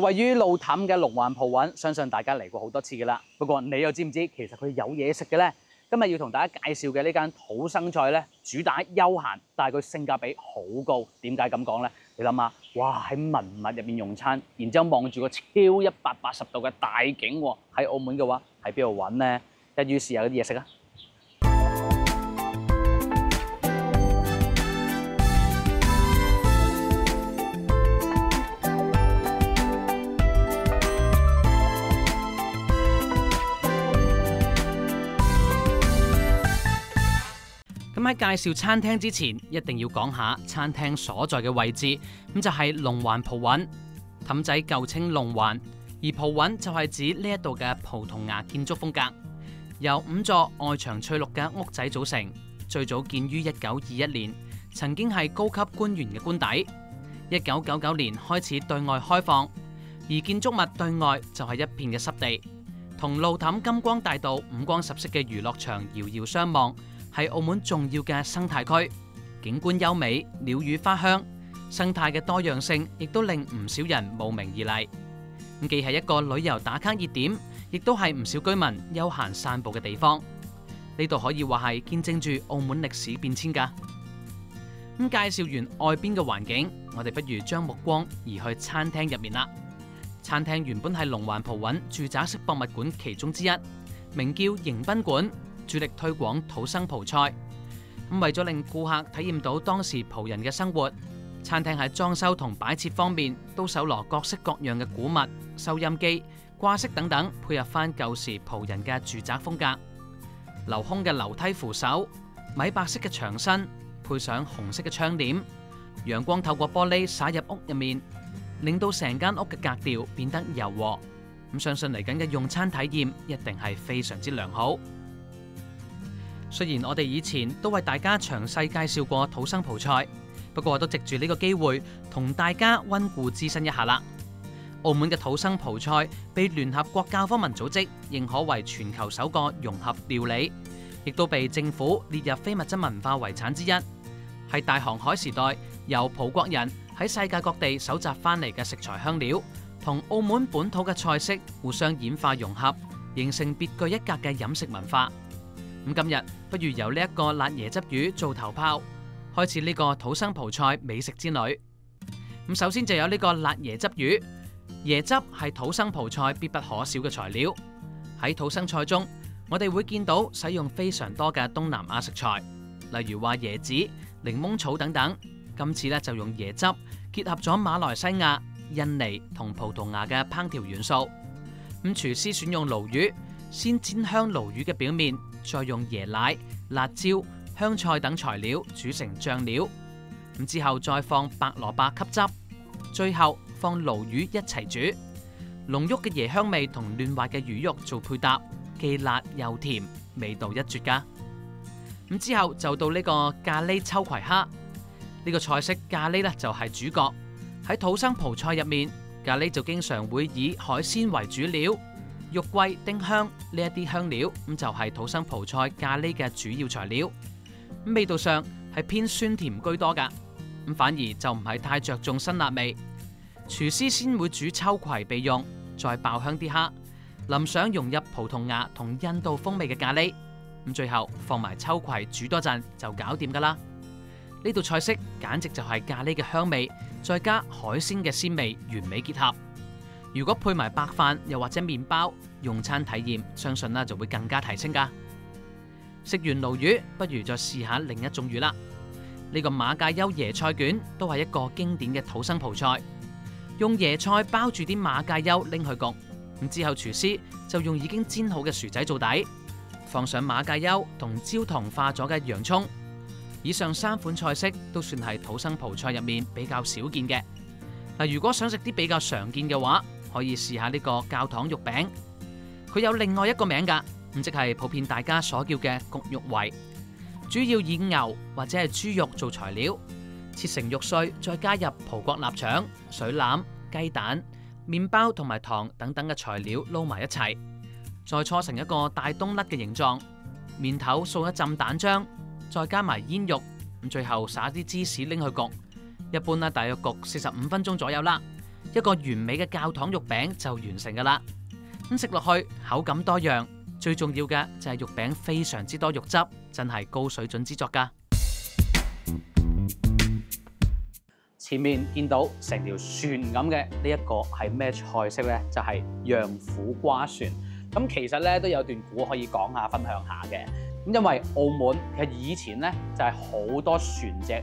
位於路氹嘅龍環葡韻，相信大家嚟過好多次㗎啦。不過你又知唔知其實佢有嘢食嘅呢？今日要同大家介紹嘅呢間土生菜咧，主打休閒，但係佢性價比好高。點解咁講呢？你諗下，哇喺文物入面用餐，然之後望住個超一百八十度嘅大景喎，喺澳門嘅話喺邊度揾呢？一於試下嗰啲嘢食啊！喺介紹餐廳之前，一定要講下餐廳所在嘅位置，咁就係龍環葡韵。氹仔舊稱龍環，而葡韵就係指呢一度嘅葡萄牙建築風格，由五座外牆翠綠嘅屋仔組成。最早建於一九二一年，曾經係高級官員嘅官邸。一九九九年開始對外開放，而建築物對外就係一片嘅濕地，同路氹金光大道五光十色嘅娛樂場遙遙相望。係澳門重要嘅生態區，景觀優美，鳥語花香，生態嘅多樣性亦都令唔少人慕名而嚟。既係一個旅遊打卡熱點，亦都係唔少居民休閒散步嘅地方。呢度可以話係見證住澳門歷史變遷㗎。咁介紹完外邊嘅環境，我哋不如將目光移去餐廳入面啦。餐廳原本係龍環葡韻住宅式博物館其中之一，名叫迎賓館。主力推廣土生葡菜，咁為咗令顧客體驗到當時葡人嘅生活，餐廳喺裝修同擺設方面都搜羅各式各樣嘅古物、收音機、掛飾等等，配合翻舊時葡人嘅住宅風格。镂空嘅樓梯扶手、米白色嘅牆身，配上紅色嘅窗簾，陽光透過玻璃灑入屋入面，令到成間屋嘅格調變得柔和。咁相信嚟緊嘅用餐體驗一定係非常之良好。雖然我哋以前都為大家詳細介紹過土生葡菜，不過都藉住呢個機會同大家溫故知新一下啦。澳門嘅土生葡菜被聯合國教科文組織認可為全球首個融合料理，亦都被政府列入非物質文化遺產之一，係大航海時代由葡國人喺世界各地搜集翻嚟嘅食材香料，同澳門本土嘅菜式互相演化融合，形成別具一格嘅飲食文化。咁今日不如由呢一個辣椰汁魚做頭炮，開始呢個土生葡菜美食之旅。咁首先就有呢個辣椰汁魚，椰汁係土生葡菜必不可少嘅材料。喺土生菜中，我哋會見到使用非常多嘅東南亞食材，例如話椰子、檸檬草等等。今次咧就用椰汁結合咗馬來西亞、印尼同葡萄牙嘅烹調元素。咁廚師選用鱸魚，先煎香鱸魚嘅表面。再用椰奶、辣椒、香菜等材料煮成醬料，咁之後再放白蘿蔔吸汁，最後放鱸魚一齊煮，濃郁嘅椰香味同嫩滑嘅魚肉做配搭，既辣又甜，味道一絕噶。咁之後就到呢個咖喱秋葵蝦，呢個菜式咖喱呢就係主角。喺土生葡菜入面，咖喱就經常會以海鮮為主料。肉桂、丁香呢一啲香料，咁就係土生葡菜咖喱嘅主要材料。味道上係偏酸甜居多噶，咁反而就唔係太着重辛辣味。廚師先會煮秋葵備用，再爆香啲蝦，淋上融入葡萄牙同印度風味嘅咖喱，咁最後放埋秋葵煮多陣就搞掂噶啦。呢道菜式簡直就係咖喱嘅香味，再加海鮮嘅鮮味，完美結合。如果配埋白飯又或者麵包，用餐體驗相信啦就會更加提升噶。食完鱸魚，不如再試下另一種魚啦。呢個馬介休椰菜卷都係一個經典嘅土生葡菜，用椰菜包住啲馬介休拎去焗，咁之後廚師就用已經煎好嘅薯仔做底，放上馬介休同焦糖化咗嘅洋蔥。以上三款菜式都算係土生葡菜入面比較少見嘅。嗱，如果想食啲比較常見嘅話，可以試下呢個教堂肉餅，佢有另外一個名噶，咁即係普遍大家所叫嘅焗肉圍，主要以牛或者係豬肉做材料，切成肉碎，再加入葡國臘腸、水腩、雞蛋、麵包同埋糖等等嘅材料撈埋一齊，再搓成一個大冬甩嘅形狀，面頭掃一浸蛋漿，再加埋煙肉，咁最後撒啲芝士拎去焗，一般呢大約焗四十五分鐘左右啦。一個完美嘅教堂肉餅就完成噶啦。咁食落去口感多樣，最重要嘅就係肉餅非常之多肉汁，真係高水準之作噶。前面見到成條船咁嘅呢一個係咩菜式呢？就係釀苦瓜船。咁其實咧都有段古可以講下、分享下嘅。咁因為澳門其實以前咧就係好多船隻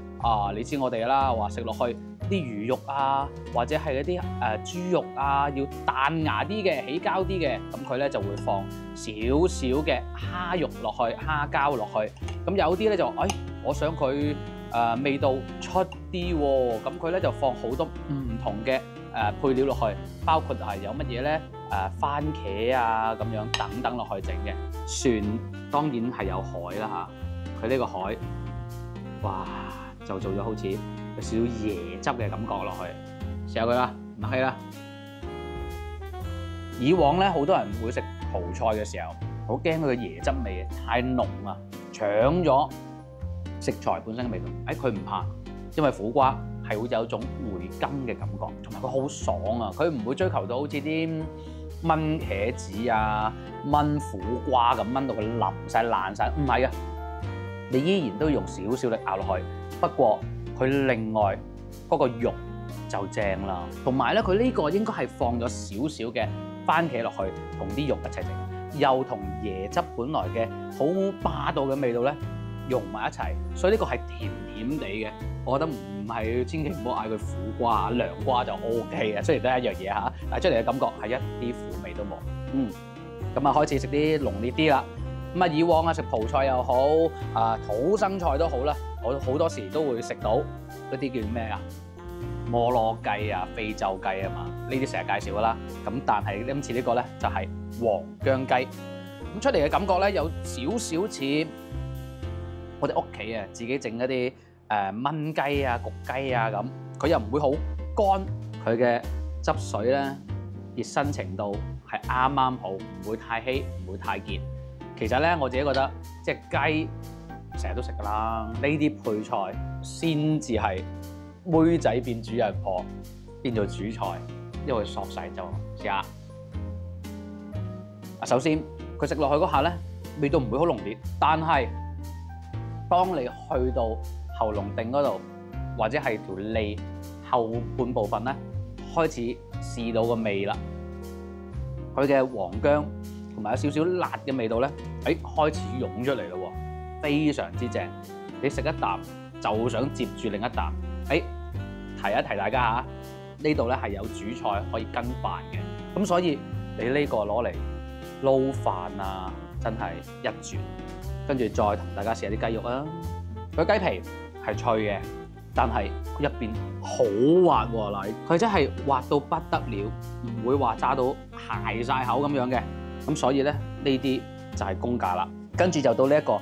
啊，你知我哋啦，話食落去啲魚肉啊，或者係嗰啲誒豬肉啊，要彈牙啲嘅、起膠啲嘅，咁佢咧就會放少少嘅蝦肉落去、蝦膠落去。咁有啲咧就、哎，我想佢。誒、味道出啲喎，咁佢咧就放好多唔同嘅誒、配料落去，包括係有乜嘢咧？誒、番茄啊咁樣等等落去整嘅。船當然係有海啦嚇，佢呢個海，哇就做咗好似有少少椰汁嘅感覺落去，試下佢啦，唔客氣啦。以往咧好多人會食蒲菜嘅時候，好驚佢嘅椰汁味太濃啊，搶咗。食材本身嘅味道，誒佢唔怕，因為苦瓜係會有一種回甘嘅感覺，同埋佢好爽啊！佢唔會追求到好似啲炆茄子啊、炆苦瓜咁炆到佢腍晒爛晒。唔係啊，你依然都用少少力咬落去。不過佢另外嗰個肉就正啦，同埋咧佢呢個應該係放咗少少嘅番茄落去，同啲肉一齊整，又同椰汁本來嘅好霸道嘅味道咧。融埋一齊，所以呢個係甜甜地嘅，我覺得唔係千祈唔好嗌佢苦瓜、涼瓜就 O K 嘅，雖然都係一樣嘢嚇，但係出嚟嘅感覺係一啲苦味都冇。嗯，咁啊開始食啲濃烈啲啦。咁啊以往啊食葡菜又好，啊土生菜都好啦，我好多時都會食到嗰啲叫咩啊？摩羅雞啊、非洲雞啊嘛，呢啲成日介紹噶啦。咁但係今次呢個咧就係黃薑雞，咁出嚟嘅感覺咧有少少似。我哋屋企啊，自己整一啲誒燜雞啊、焗雞啊咁，佢又唔會好乾，佢嘅汁水咧熱身程度係啱啱好，唔會太稀，唔會太結。其實咧，我自己覺得即係雞成日都食噶啦，呢啲配菜先至係妹仔變主人婆變做主菜，因為索晒就試下。啊，首先佢食落去嗰下咧，味道唔會好濃烈，但係，當你去到喉嚨頂嗰度，或者係條脷後半部分咧，開始試到個味啦。佢嘅黃薑同埋有少少辣嘅味道咧，誒開始湧出嚟咯喎，非常之正。你食一啖就想接住另一啖。誒提一提大家嚇，呢度咧係有主菜可以跟飯嘅，咁所以你呢個攞嚟撈飯啊，真係一絕。跟住再同大家試下啲雞肉啊！佢雞皮係脆嘅，但係入邊好滑喎，嗱，佢真係滑到不得了，唔會話炸到鞋晒口咁樣嘅。咁所以咧，呢啲就係公價啦。跟住就到呢一個，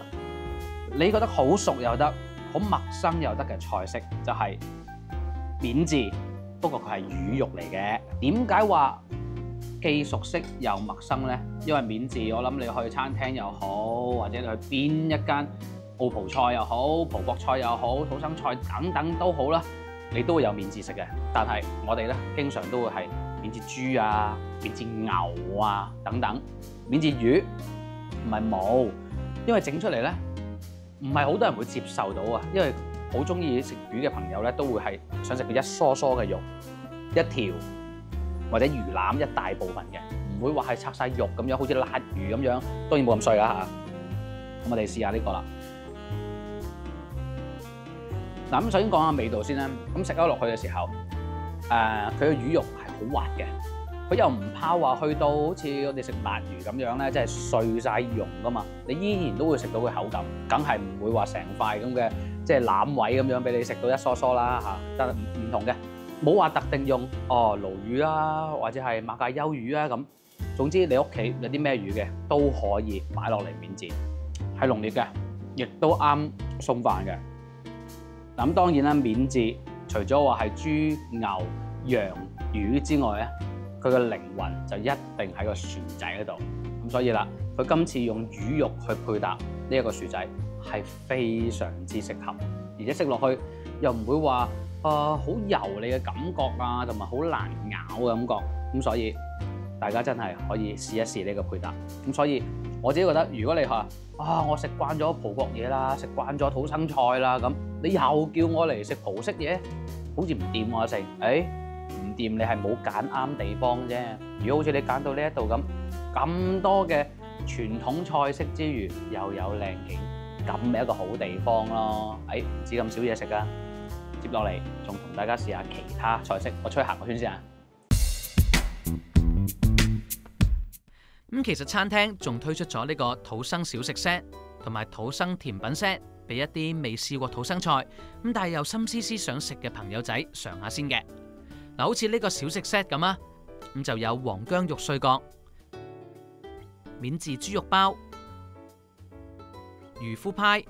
你覺得好熟又得，好陌生又得嘅菜式，就係免治，不過佢係魚肉嚟嘅。點解話既熟悉又陌生咧，因為免治，我諗你去餐廳又好，或者你去邊一間澳葡菜又好、葡國菜又好、土生菜等等都好啦，你都會有免治食嘅。但係我哋咧，經常都會係免治豬啊、免治牛啊等等，免治魚唔係冇，因為整出嚟咧，唔係好多人會接受到啊。因為好中意食魚嘅朋友咧，都會係想食佢一梳梳嘅肉一條。或者魚腩一大部分嘅，唔會話係拆晒肉咁樣，好似辣魚咁樣，當然冇咁碎啦嚇。咁我哋試下呢個啦。嗱，咁首先講下味道先啦。咁食咗落去嘅時候，誒佢嘅魚肉係好滑嘅，佢又唔怕話去到好似我哋食鰻魚咁樣咧，即係碎晒蓉噶嘛。你依然都會食到佢口感，梗係唔會話成塊咁嘅，即係腩位咁樣俾你食到一梳梳啦嚇。但唔同嘅。冇話特定用哦鱸魚啦，或者係馬介休魚啊咁。總之你屋企有啲咩魚嘅都可以擺落嚟免治，係濃烈嘅，亦都啱送飯嘅。咁當然啦，免治除咗話係豬、牛、羊、魚之外咧，佢嘅靈魂就一定喺個薯仔嗰度。咁所以啦，佢今次用魚肉去配搭呢一個薯仔係非常之適合，而且食落去又唔會話啊好油膩嘅感覺啊，同埋好難咬嘅感覺。咁所以大家真係可以試一試呢個配搭。咁所以我自己覺得，如果你話啊，我食慣咗葡國嘢啦，食慣咗土生菜啦，咁你又叫我嚟食葡式嘢，好似唔掂喎食。誒店，你係冇揀啱地方啫。如果好似你揀到呢一度咁咁多嘅傳統菜式之餘，又有靚景，咁咪一個好地方咯。誒唔止咁少嘢食啊！接落嚟仲同大家試下其他菜式，我出去行個圈先啊！咁其實餐廳仲推出咗呢個土生小食 set 同埋土生甜品 set，俾一啲未試過土生菜咁，但係又心思思想食嘅朋友仔嘗下先嘅。嗱，好似呢個小食 set 咁啊，咁就有黃薑肉碎角、免治豬肉包、漁夫派、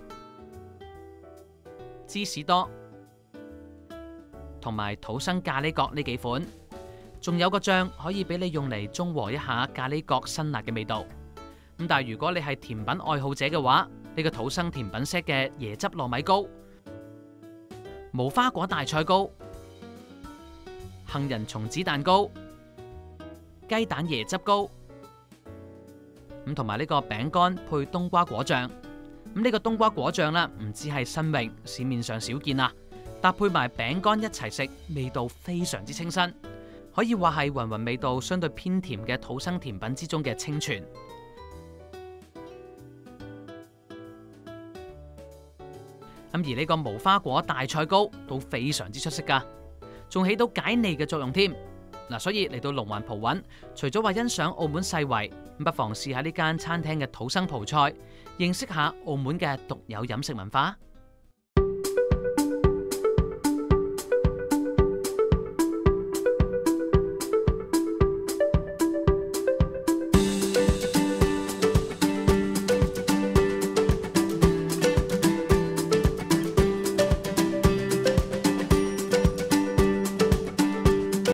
芝士多同埋土生咖喱角呢幾款。仲有個醬可以俾你用嚟中和一下咖喱角辛辣嘅味道。咁但係如果你係甜品愛好者嘅話，呢個土生甜品 set 嘅椰汁糯米糕、無花果大菜糕、杏仁松子蛋糕、雞蛋椰汁糕，咁同埋呢個餅乾配冬瓜果醬。咁呢個冬瓜果醬啦，唔止係新穎，市面上少見啊，搭配埋餅乾一齊食，味道非常之清新。可以話係雲雲味道相對偏甜嘅土生甜品之中嘅清泉。咁而呢個無花果大菜糕都非常之出色噶，仲起到解膩嘅作用添。嗱，所以嚟到龍環葡韻，除咗話欣賞澳門世圍，不妨試下呢間餐廳嘅土生葡菜，認識下澳門嘅獨有飲食文化。